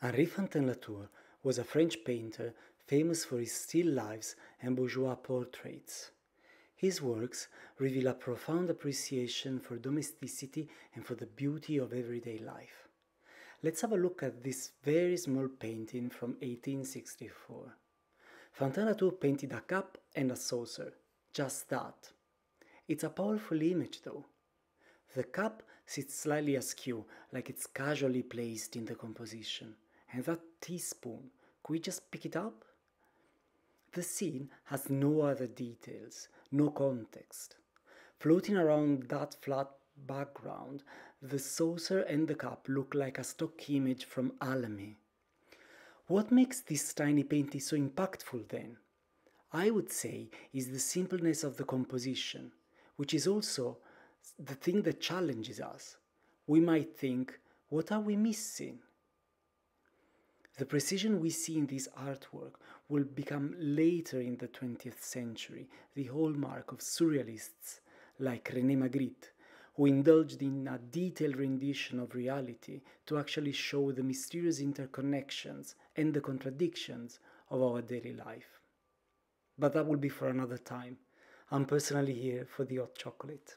Henri Fantin-Latour was a French painter famous for his still lifes and bourgeois portraits. His works reveal a profound appreciation for domesticity and for the beauty of everyday life. Let's have a look at this very small painting from 1864. Fantin-Latour painted a cup and a saucer, just that. It's a powerful image though. The cup sits slightly askew, like it's casually placed in the composition. And that teaspoon, could we just pick it up? The scene has no other details, no context. Floating around that flat background, the saucer and the cup look like a stock image from Alamy. What makes this tiny painting so impactful then? I would say is the simpleness of the composition, which is also the thing that challenges us. We might think, what are we missing? The precision we see in this artwork will become later in the 20th century the hallmark of surrealists like René Magritte, who indulged in a detailed rendition of reality to actually show the mysterious interconnections and the contradictions of our daily life. But that will be for another time. I'm personally here for the hot chocolate.